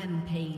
Rampage.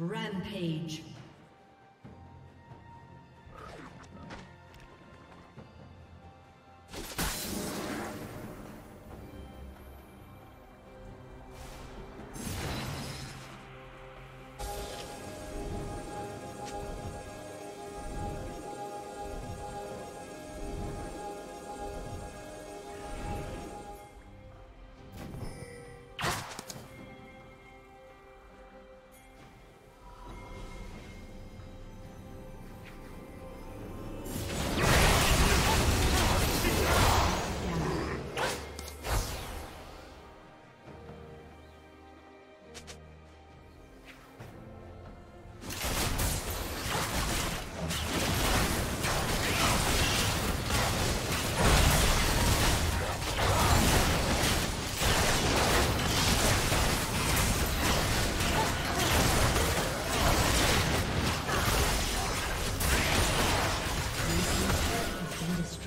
Rampage.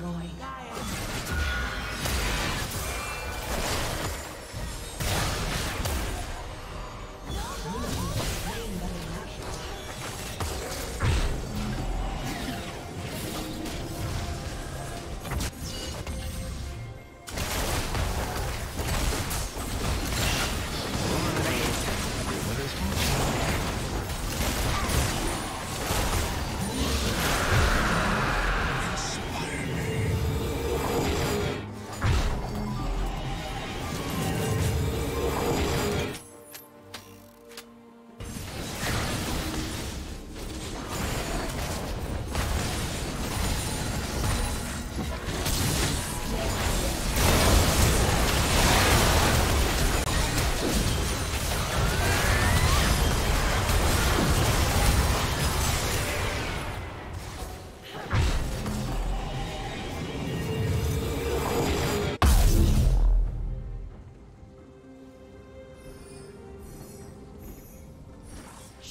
destroy.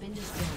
Been destroyed.